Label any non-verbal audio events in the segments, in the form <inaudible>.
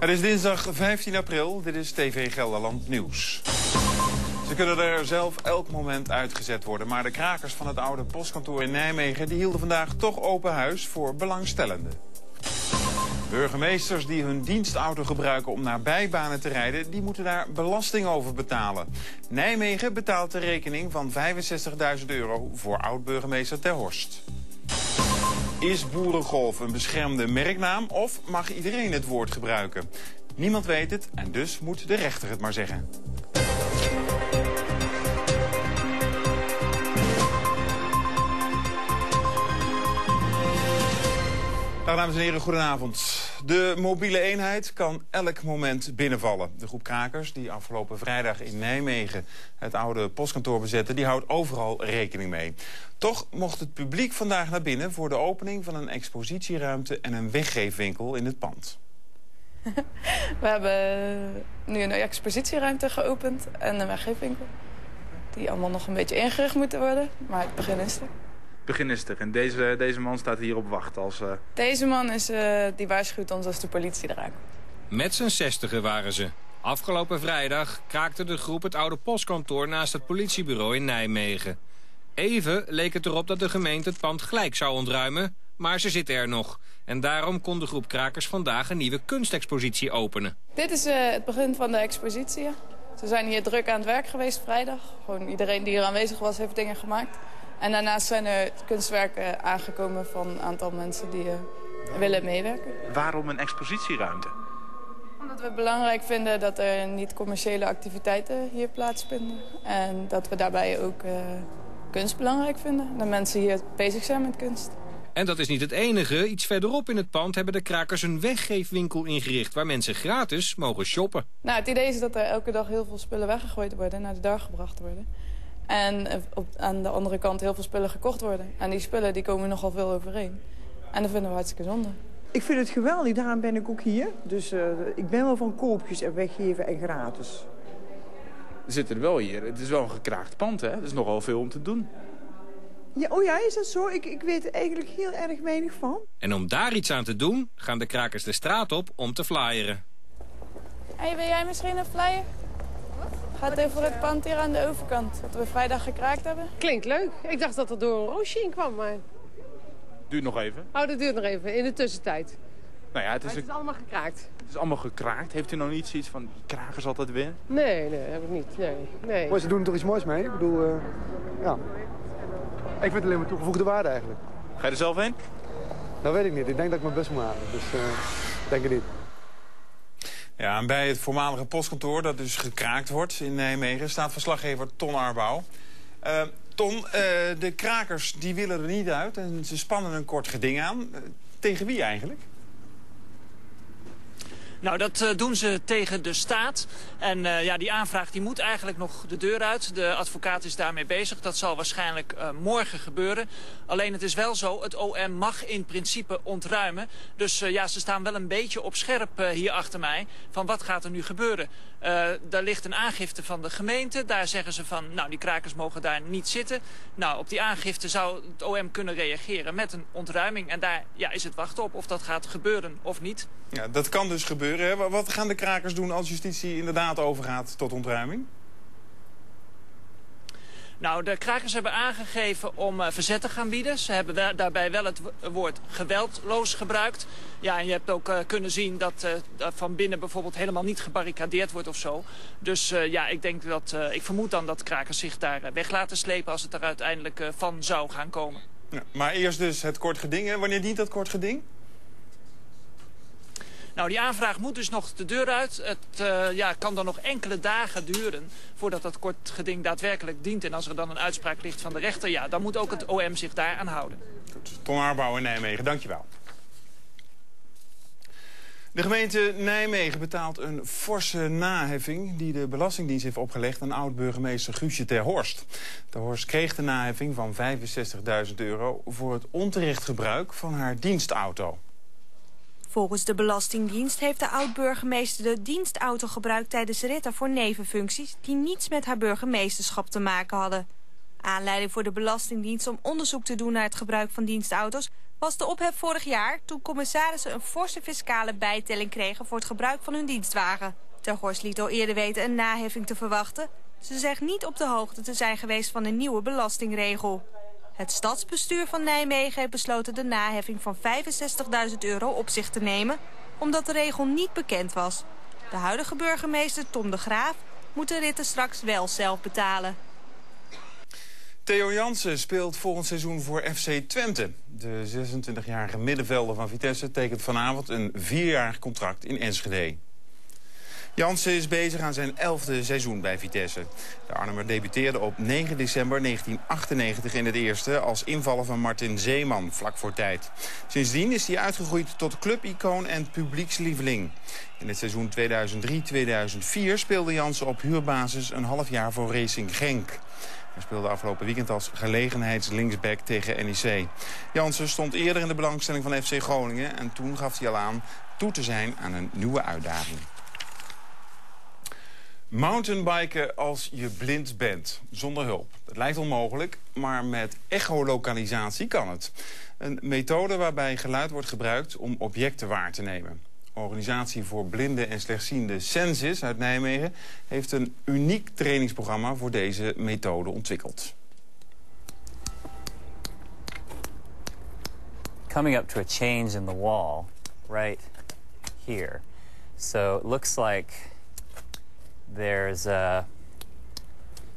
Het is dinsdag 15 april. Dit is TV Gelderland Nieuws. Ze kunnen er zelf elk moment uitgezet worden. Maar de krakers van het oude postkantoor in Nijmegen... die hielden vandaag toch open huis voor belangstellenden. Burgemeesters die hun dienstauto gebruiken om naar bijbanen te rijden... die moeten daar belasting over betalen. Nijmegen betaalt de rekening van 65.000 euro voor oud-burgemeester Ter Horst. Is boerengolf een beschermde merknaam of mag iedereen het woord gebruiken? Niemand weet het en dus moet de rechter het maar zeggen. Dag dames en heren, goedenavond. De mobiele eenheid kan elk moment binnenvallen. De groep krakers die afgelopen vrijdag in Nijmegen het oude postkantoor bezetten... die houdt overal rekening mee. Toch mocht het publiek vandaag naar binnen voor de opening van een expositieruimte... en een weggeefwinkel in het pand. <laughs> We hebben nu een expositieruimte geopend en een weggeefwinkel. Die allemaal nog een beetje ingericht moeten worden, maar het begin is er begin is er. En deze, deze man staat hier op wacht als... Uh... Deze man is, uh, die waarschuwt ons als de politie eraan. Met z'n zestigen waren ze. Afgelopen vrijdag kraakte de groep het oude postkantoor naast het politiebureau in Nijmegen. Even leek het erop dat de gemeente het pand gelijk zou ontruimen, maar ze zitten er nog. En daarom kon de groep krakers vandaag een nieuwe kunstexpositie openen. Dit is uh, het begin van de expositie. Ze zijn hier druk aan het werk geweest vrijdag. Gewoon iedereen die hier aanwezig was heeft dingen gemaakt. En daarnaast zijn er kunstwerken aangekomen van een aantal mensen die uh, willen meewerken. Waarom een expositieruimte? Omdat we het belangrijk vinden dat er niet-commerciële activiteiten hier plaatsvinden. En dat we daarbij ook uh, kunst belangrijk vinden. Dat mensen hier bezig zijn met kunst. En dat is niet het enige. Iets verderop in het pand hebben de krakers een weggeefwinkel ingericht... waar mensen gratis mogen shoppen. Nou, het idee is dat er elke dag heel veel spullen weggegooid worden... en naar de dag gebracht worden. En eh, op, aan de andere kant heel veel spullen gekocht worden. En die spullen die komen nogal veel overeen. En dat vinden we hartstikke zonde. Ik vind het geweldig, daarom ben ik ook hier. Dus uh, ik ben wel van koopjes en weggeven en gratis. We zitten wel hier. Het is wel een gekraakt pand, hè? Er is nogal veel om te doen. Ja, oh ja, is dat zo? Ik, ik weet er eigenlijk heel erg weinig van. En om daar iets aan te doen, gaan de krakers de straat op om te flyeren. Hey, wil jij misschien een flyer? Gaat over het pand hier aan de overkant. Dat we vrijdag gekraakt hebben. Klinkt leuk. Ik dacht dat er door een roosje in kwam, maar... Duurt nog even? Oh, dat duurt nog even. In de tussentijd. Nou ja, het is, het is allemaal gekraakt. Het is allemaal gekraakt. Heeft u nog niet zoiets van, die krakers altijd weer? Nee, nee, heb ik niet. Nee, nee. Maar ze doen er toch iets moois mee? Ik bedoel, uh, ja. Ik vind het alleen maar toegevoegde waarde eigenlijk. Ga je er zelf heen? Dat weet ik niet. Ik denk dat ik mijn best moet halen. Dus uh, denk het niet. Ja, en bij het voormalige postkantoor, dat dus gekraakt wordt in Nijmegen... staat verslaggever Ton Arbouw. Uh, Ton, uh, de krakers die willen er niet uit en ze spannen een kort geding aan. Uh, tegen wie eigenlijk? Nou, dat uh, doen ze tegen de staat. En uh, ja, die aanvraag die moet eigenlijk nog de deur uit. De advocaat is daarmee bezig. Dat zal waarschijnlijk uh, morgen gebeuren. Alleen het is wel zo, het OM mag in principe ontruimen. Dus ja, ze staan wel een beetje op scherp hier achter mij. Van wat gaat er nu gebeuren? Daar ligt een aangifte van de gemeente. Daar zeggen ze van, nou die krakers mogen daar niet zitten. Nou, op die aangifte zou het OM kunnen reageren met een ontruiming. En daar ja, is het wachten op of dat gaat gebeuren of niet. Ja, dat kan dus gebeuren. Wat gaan de krakers doen als justitie inderdaad overgaat tot ontruiming? Nou, de krakers hebben aangegeven om uh, verzet te gaan bieden. Ze hebben daar, daarbij wel het woord geweldloos gebruikt. Ja, en je hebt ook uh, kunnen zien dat uh, van binnen bijvoorbeeld helemaal niet gebarricadeerd wordt of zo. Dus ja, ik denk dat, ik vermoed dan dat krakers zich daar weg laten slepen als het er uiteindelijk van zou gaan komen. Ja, maar eerst dus het kort geding. Wanneer dient dat kort geding? Nou, die aanvraag moet dus nog de deur uit. Het uh, ja, kan dan nog enkele dagen duren voordat dat kort geding daadwerkelijk dient. En als er dan een uitspraak ligt van de rechter, ja, dan moet ook het OM zich daar aan houden. Ton Arbouw in Nijmegen, dankjewel. De gemeente Nijmegen betaalt een forse naheffing... die de Belastingdienst heeft opgelegd aan oud-burgemeester Guusje ter Horst. Ter Horst kreeg de naheffing van 65.000 euro... voor het onterecht gebruik van haar dienstauto. Volgens de Belastingdienst heeft de oud-burgemeester de dienstauto gebruikt tijdens ritten voor nevenfuncties die niets met haar burgemeesterschap te maken hadden. Aanleiding voor de Belastingdienst om onderzoek te doen naar het gebruik van dienstauto's was de ophef vorig jaar toen commissarissen een forse fiscale bijtelling kregen voor het gebruik van hun dienstwagen. Ter Horst liet al eerder weten een naheffing te verwachten. Ze zegt niet op de hoogte te zijn geweest van een nieuwe belastingregel. Het stadsbestuur van Nijmegen heeft besloten de naheffing van 65.000 euro op zich te nemen, omdat de regel niet bekend was. De huidige burgemeester Tom de Graaf moet de ritten straks wel zelf betalen. Theo Jansen speelt volgend seizoen voor FC Twente. De 26-jarige middenvelder van Vitesse tekent vanavond een vierjarig contract in Enschede. Jansen is bezig aan zijn elfde seizoen bij Vitesse. De Arnhemmer debuteerde op 9 december 1998 in het eerste... als invaller van Martin Zeeman, vlak voor tijd. Sindsdien is hij uitgegroeid tot clubicoon en publiekslieveling. In het seizoen 2003-2004 speelde Jansen op huurbasis een half jaar voor Racing Genk. Hij speelde afgelopen weekend als gelegenheidslinksback tegen NEC. Jansen stond eerder in de belangstelling van FC Groningen... en toen gaf hij al aan toe te zijn aan een nieuwe uitdaging. Mountainbiken als je blind bent, zonder hulp. Het lijkt onmogelijk, maar met echolokalisatie kan het. Een methode waarbij geluid wordt gebruikt om objecten waar te nemen. Organisatie voor blinden en slechtziende Sensis uit Nijmegen... heeft een uniek trainingsprogramma voor deze methode ontwikkeld. Coming up to a change in the wall right here. So it looks like there's uh,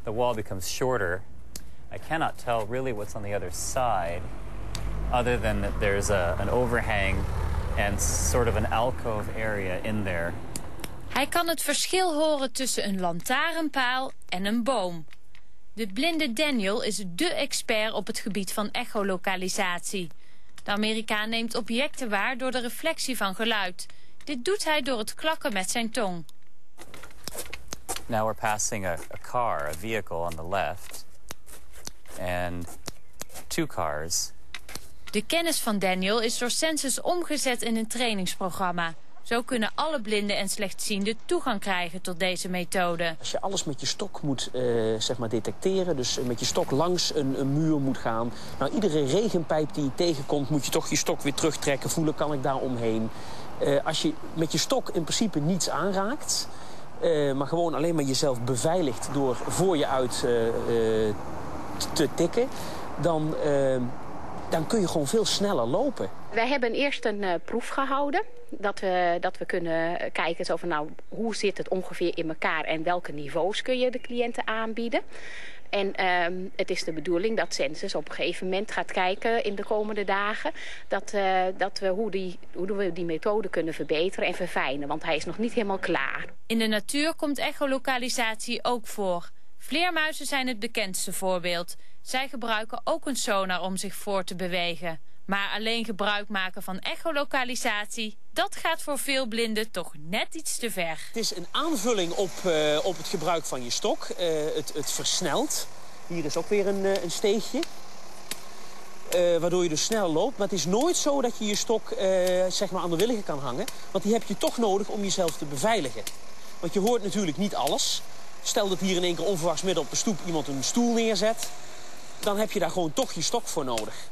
the wall becomes shorter. I cannot tell really what's on the other side, other than that there's a, an overhang and sort of an alcove area in there. Hij kan het verschil horen tussen een lantaarnpaal en een boom. De blinde Daniel is dé expert op het gebied van echolokalisatie. De Amerikaan neemt objecten waar door de reflectie van geluid. Dit doet hij door het klakken met zijn tong. Now we're passing a, a car, a vehicle on the left, and two cars. De kennis van Daniel is door Census omgezet in een trainingsprogramma. Zo kunnen alle blinden en slechtzienden toegang krijgen tot deze methode. Als je alles met je stok moet uh, zeg maar detecteren, dus met je stok langs een, een, muur moet gaan. Nou, iedere regenpijp die je tegenkomt, moet je toch je stok weer terugtrekken. Voelen, kan ik daar omheen? Uh, als je met je stok in principe niets aanraakt... Uh, maar gewoon alleen maar jezelf beveiligt door voor je uit te tikken... dan dan kun je gewoon veel sneller lopen. Wij hebben eerst een uh, proef gehouden. Dat we, dat we kunnen kijken zo van, nou, hoe zit het ongeveer in elkaar... en welke niveaus kun je de cliënten aanbieden. En um, het is de bedoeling dat Census op een gegeven moment gaat kijken in de komende dagen... dat, uh, dat we hoe, die, hoe we die methode kunnen verbeteren en verfijnen. Want hij is nog niet helemaal klaar. In de natuur komt echolokalisatie ook voor. Vleermuizen zijn het bekendste voorbeeld... Zij gebruiken ook een sonar om zich voor te bewegen. Maar alleen gebruik maken van echolokalisatie, dat gaat voor veel blinden toch net iets te ver. Het is een aanvulling op, uh, op het gebruik van je stok. Uh, het, het versnelt. Hier is ook weer een, uh, een steegje. waardoor je dus snel loopt. Maar het is nooit zo dat je je stok zeg maar aan de willige kan hangen. Want die heb je toch nodig om jezelf te beveiligen. Want je hoort natuurlijk niet alles. Stel dat hier in één keer onverwachts midden op de stoep iemand een stoel neerzet dan heb je daar gewoon toch je stok voor nodig.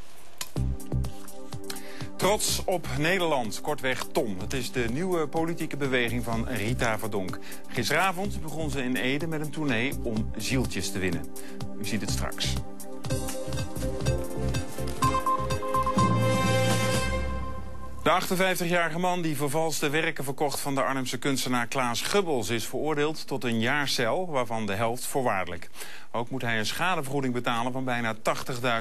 Trots op Nederland, kortweg Tom. Het is de nieuwe politieke beweging van Rita Verdonk. Gisteravond begon ze in Ede met een tournee om zieltjes te winnen. U ziet het straks. De 58-jarige man die vervalste werken verkocht van de Arnhemse kunstenaar Klaas Gubbels... is veroordeeld tot een jaar cel, waarvan de helft voorwaardelijk. Ook moet hij een schadevergoeding betalen van bijna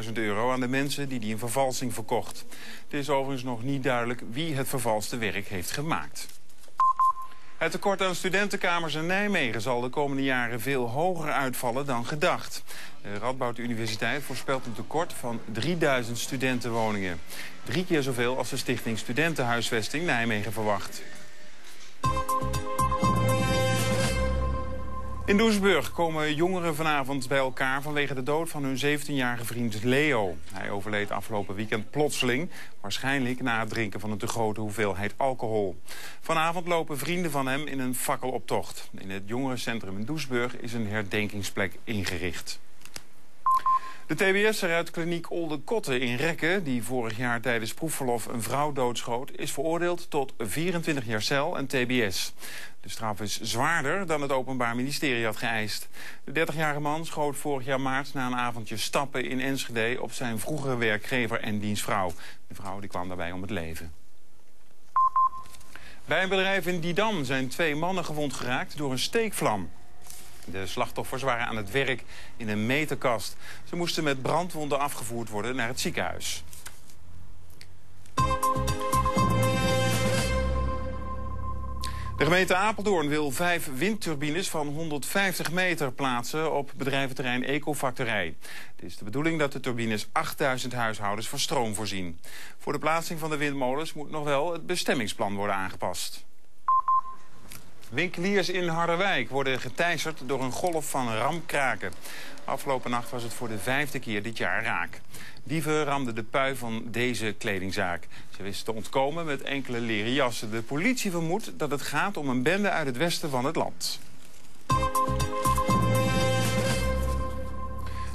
80.000 euro... aan de mensen die die een vervalsing verkocht. Het is overigens nog niet duidelijk wie het vervalste werk heeft gemaakt. Het tekort aan studentenkamers in Nijmegen zal de komende jaren veel hoger uitvallen dan gedacht. De Radboud Universiteit voorspelt een tekort van 3000 studentenwoningen. Drie keer zoveel als de stichting Studentenhuisvesting Nijmegen verwacht. In Doesburg komen jongeren vanavond bij elkaar vanwege de dood van hun 17-jarige vriend Leo. Hij overleed afgelopen weekend plotseling, waarschijnlijk na het drinken van een te grote hoeveelheid alcohol. Vanavond lopen vrienden van hem in een fakkeloptocht. In het jongerencentrum in Doesburg is een herdenkingsplek ingericht. De TBS'er uit kliniek Olde in Rekken... die vorig jaar tijdens proefverlof een vrouw doodschoot... is veroordeeld tot 24 jaar cel en TBS. De straf is zwaarder dan het Openbaar Ministerie had geëist. De 30-jarige man schoot vorig jaar maart na een avondje stappen in Enschede... op zijn vroegere werkgever en dienstvrouw. De vrouw die kwam daarbij om het leven. Bij een bedrijf in Didam zijn twee mannen gewond geraakt door een steekvlam. De slachtoffers waren aan het werk in een meterkast. Ze moesten met brandwonden afgevoerd worden naar het ziekenhuis. De gemeente Apeldoorn wil vijf windturbines van 150 meter plaatsen op bedrijventerrein Ecofactorij. Het is de bedoeling dat de turbines 8000 huishoudens van stroom voorzien. Voor de plaatsing van de windmolens moet nog wel het bestemmingsplan worden aangepast. Winkeliers in Harderwijk worden geteisterd door een golf van ramkraken. Afgelopen nacht was het voor de vijfde keer dit jaar raak. Dieven ramden de pui van deze kledingzaak. Ze wisten te ontkomen met enkele leren jassen. De politie vermoedt dat het gaat om een bende uit het westen van het land.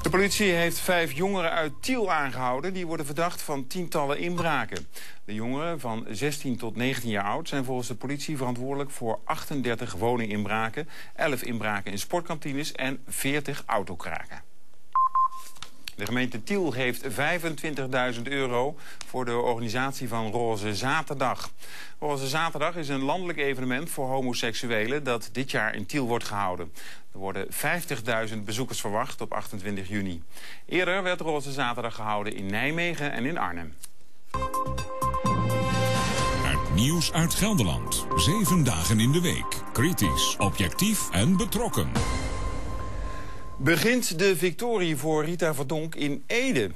De politie heeft vijf jongeren uit Tiel aangehouden. Die worden verdacht van tientallen inbraken. De jongeren van 16 tot 19 jaar oud zijn volgens de politie verantwoordelijk voor 38 woninginbraken, 11 inbraken in sportkantines en 40 autokraken. De gemeente Tiel geeft 25.000 euro voor de organisatie van Roze Zaterdag. Roze Zaterdag is een landelijk evenement voor homoseksuelen dat dit jaar in Tiel wordt gehouden. Er worden 50.000 bezoekers verwacht op 28 juni. Eerder werd Roze Zaterdag gehouden in Nijmegen en in Arnhem. Nieuws uit Gelderland. Zeven dagen in de week. Kritisch, objectief en betrokken. Begint de victorie voor Rita Verdonk in Ede.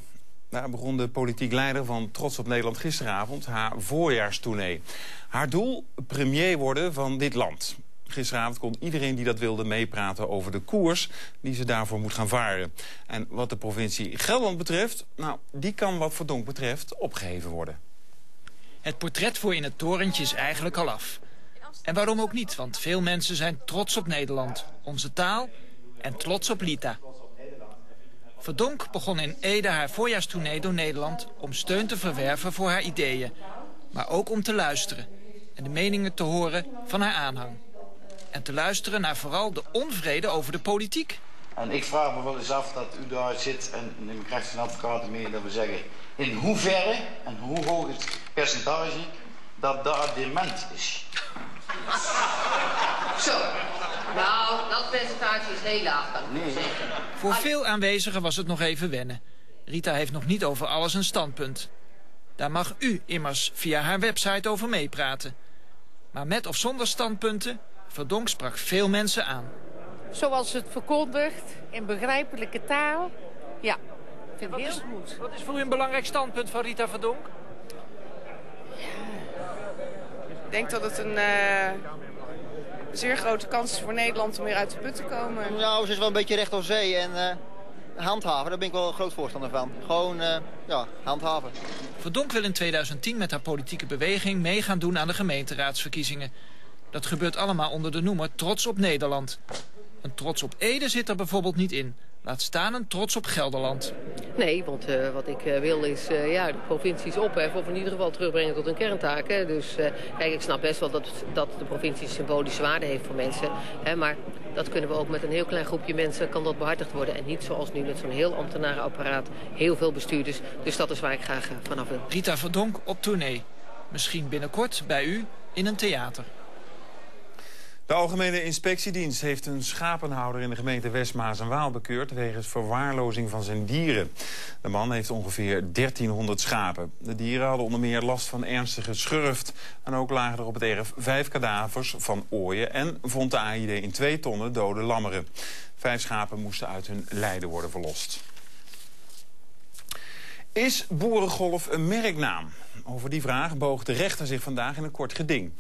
Daar begon de politiek leider van Trots op Nederland gisteravond haar voorjaarstournee. Haar doel, premier worden van dit land. Gisteravond kon iedereen die dat wilde meepraten over de koers die ze daarvoor moet gaan varen. En wat de provincie Gelderland betreft, nou, die kan wat Verdonk betreft opgeheven worden. Het portret voor in het torentje is eigenlijk al af. En waarom ook niet, want veel mensen zijn trots op Nederland, onze taal en trots op Lita. Verdonk begon in Ede haar voorjaarstournee door Nederland... om steun te verwerven voor haar ideeën. Maar ook om te luisteren en de meningen te horen van haar aanhang. En te luisteren naar vooral de onvrede over de politiek. En ik vraag me wel eens af dat u daar zit en ik krijg een advocaat mee dat we zeggen... in hoeverre en hoe hoog is het percentage dat daar dement is. Zo. Nou, dat percentage is heel laag, kan ik zeggen. Voor veel aanwezigen was het nog even wennen. Rita heeft nog niet over alles een standpunt. Daar mag u immers via haar website over meepraten. Maar met of zonder standpunten, Verdonk sprak veel mensen aan. Zoals het verkondigt, in begrijpelijke taal. Ja, vind ik Wat heel is, goed. wat is voor u een belangrijk standpunt van Rita Verdonk? Ik denk dat het een eh, zeer grote kans is voor Nederland om weer uit de put te komen. Nou, ze is wel een beetje recht op zee en eh, handhaven, daar ben ik wel een groot voorstander van. Gewoon, eh, ja, handhaven. Verdonk wil in 2010 met haar politieke beweging mee gaan doen aan de gemeenteraadsverkiezingen. Dat gebeurt allemaal onder de noemer Trots op Nederland. Een trots op Ede zit er bijvoorbeeld niet in. Laat staan een trots op Gelderland. Nee, want eh, wat ik eh, wil is eh, ja, de provincies opheffen of in ieder geval terugbrengen tot een kerntaak. Hè. Dus kijk, ik snap best wel dat, dat de provincie symbolische waarde heeft voor mensen. Hè, maar dat kunnen we ook met een heel klein groepje mensen kan dat behartigd worden. En niet zoals nu met zo'n heel ambtenarenapparaat, heel veel bestuurders. Dus dat is waar ik graag vanaf wil. Rita Verdonk op tournee. Misschien binnenkort bij u in een theater. De Algemene Inspectiedienst heeft een schapenhouder in de gemeente Westmaas en Waal bekeurd wegens verwaarlozing van zijn dieren. De man heeft ongeveer 1300 schapen. De dieren hadden onder meer last van ernstige schurft. En ook lagen er op het erf vijf kadavers van ooien en vond de AID in twee tonnen dode lammeren. Vijf schapen moesten uit hun lijden worden verlost. Is boerengolf een merknaam? Over die vraag boog de rechter zich vandaag in een kort geding.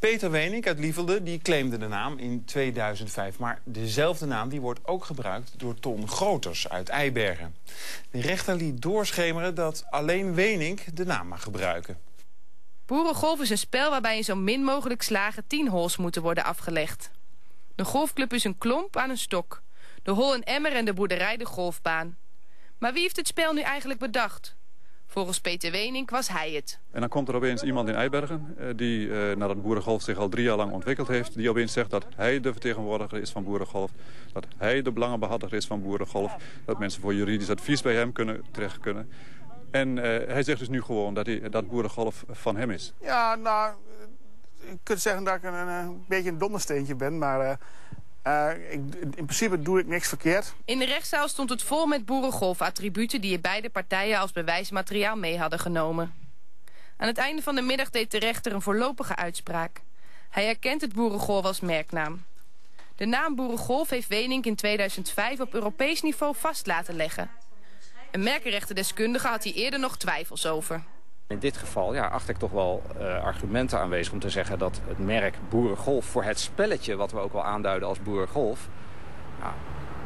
Peter Wenink uit Lievelde die claimde de naam in 2005. Maar dezelfde naam die wordt ook gebruikt door Ton Groters uit Eibergen. De rechter liet doorschemeren dat alleen Wenink de naam mag gebruiken. Boerengolf is een spel waarbij in zo min mogelijk slagen 10 holes moeten worden afgelegd. De golfclub is een klomp aan een stok. De hol een emmer en de boerderij de golfbaan. Maar wie heeft het spel nu eigenlijk bedacht? Volgens Peter Wenink was hij het. En dan komt er opeens iemand in Eibergen... Eh, die, eh, nadat Boerengolf zich al drie jaar lang ontwikkeld heeft... die opeens zegt dat hij de vertegenwoordiger is van Boerengolf... dat hij de belangenbehartiger is van Boerengolf... dat mensen voor juridisch advies bij hem kunnen, terecht kunnen. En uh, hij zegt dus nu gewoon dat, hij, dat Boerengolf van hem is. Ja, nou, je kunt zeggen dat ik een, een beetje een dondersteentje ben... maar uh, ik, in principe doe ik niks verkeerd. In de rechtszaal stond het vol met boerengolf-attributen... die beide partijen als bewijsmateriaal mee hadden genomen. Aan het einde van de middag deed de rechter een voorlopige uitspraak. Hij erkent het boerengolf als merknaam. De naam Boerengolf heeft Wenink in 2005 op Europees niveau vast laten leggen. Een merkenrechtendeskundige had hier eerder nog twijfels over. In dit geval ja, acht ik toch wel uh, argumenten aanwezig om te zeggen dat het merk Boerengolf... voor het spelletje wat we ook wel aanduiden als Boerengolf... Nou,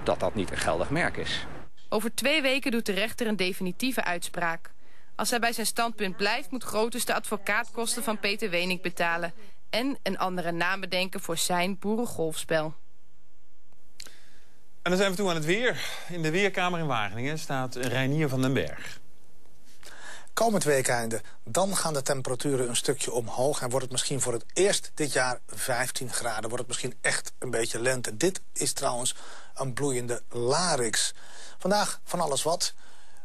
dat dat niet een geldig merk is. Over twee weken doet de rechter een definitieve uitspraak. Als hij bij zijn standpunt blijft, moet Grotus de advocaatkosten van Peter Wenink betalen... en een andere naam bedenken voor zijn boerengolfspel. En dan zijn we toe aan het weer. In de Weerkamer in Wageningen staat Reinier van den Berg. Komend weekeinde, dan gaan de temperaturen een stukje omhoog... en wordt het misschien voor het eerst dit jaar 15 graden. Wordt het misschien echt een beetje lente. Dit is trouwens een bloeiende larix. Vandaag van alles wat.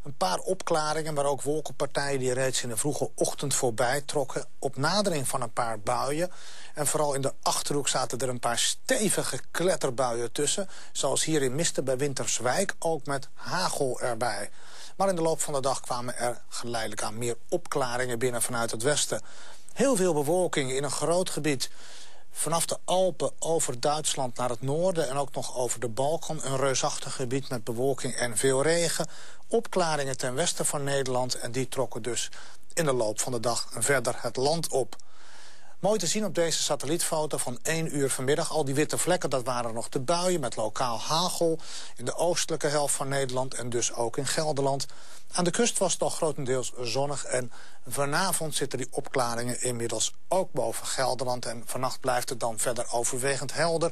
Een paar opklaringen, maar ook wolkenpartijen die reeds in de vroege ochtend voorbij trokken. Op nadering van een paar buien. En vooral in de Achterhoek zaten er een paar stevige kletterbuien tussen. Zoals hier in Misten bij Winterswijk, ook met hagel erbij. Maar in de loop van de dag kwamen er geleidelijk aan meer opklaringen binnen vanuit het westen. Heel veel bewolking in een groot gebied. Vanaf de Alpen over Duitsland naar het noorden en ook nog over de Balkan. Een reusachtig gebied met bewolking en veel regen. Opklaringen ten westen van Nederland en die trokken dus in de loop van de dag verder het land op. Mooi te zien op deze satellietfoto van 1 uur vanmiddag. Al die witte vlekken, dat waren nog de buien met lokaal hagel... in de oostelijke helft van Nederland en dus ook in Gelderland. Aan de kust was het al grotendeels zonnig... en vanavond zitten die opklaringen inmiddels ook boven Gelderland... en vannacht blijft het dan verder overwegend helder.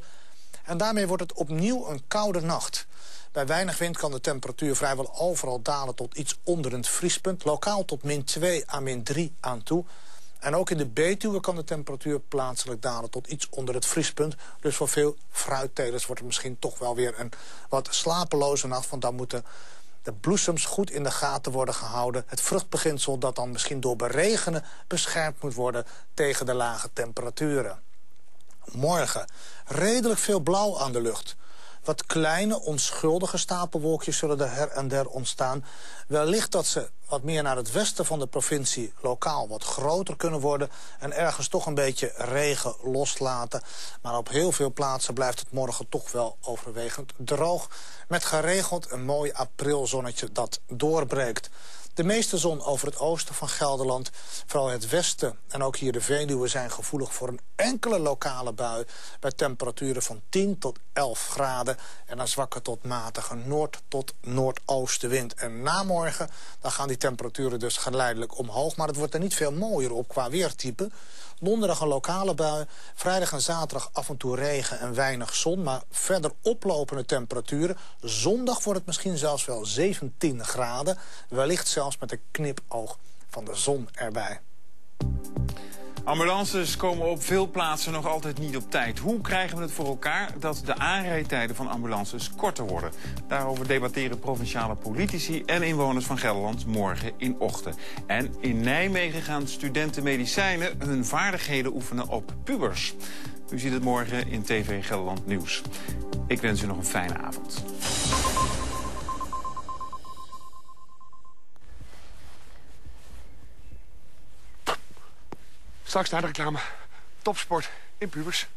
En daarmee wordt het opnieuw een koude nacht... Bij weinig wind kan de temperatuur vrijwel overal dalen tot iets onder het vriespunt. Lokaal tot min 2 à min 3 aan toe. En ook in de Betuwe kan de temperatuur plaatselijk dalen tot iets onder het vriespunt. Dus voor veel fruittelers wordt het misschien toch wel weer een wat slapeloze nacht. Want dan moeten de bloesems goed in de gaten worden gehouden. Het vruchtbeginsel dat dan misschien door beregenen beschermd moet worden tegen de lage temperaturen. Morgen redelijk veel blauw aan de lucht. Wat kleine, onschuldige stapelwolkjes zullen er her en der ontstaan. Wellicht dat ze wat meer naar het westen van de provincie lokaal wat groter kunnen worden... en ergens toch een beetje regen loslaten. Maar op heel veel plaatsen blijft het morgen toch wel overwegend droog... met geregeld een mooi aprilzonnetje dat doorbreekt. De meeste zon over het oosten van Gelderland. Vooral het westen en ook hier de Veluwe zijn gevoelig voor een enkele lokale bui... bij temperaturen van 10 tot 11 graden en een zwakke tot matige noord- tot noordoostenwind. En na morgen dan gaan die temperaturen dus geleidelijk omhoog... maar het wordt er niet veel mooier op qua weertype... Donderdag een lokale bui. Vrijdag en zaterdag af en toe regen en weinig zon. Maar verder oplopende temperaturen. Zondag wordt het misschien zelfs wel 17 graden. Wellicht zelfs met een knipoog van de zon erbij. Ambulances komen op veel plaatsen nog altijd niet op tijd. Hoe krijgen we het voor elkaar dat de aanrijdtijden van ambulances korter worden? Daarover debatteren provinciale politici en inwoners van Gelderland morgen in Ochten. En in Nijmegen gaan studenten medicijnen hun vaardigheden oefenen op pubers. U ziet het morgen in TV Gelderland Nieuws. Ik wens u nog een fijne avond. Straks naar de reclame. Topsport in pubers.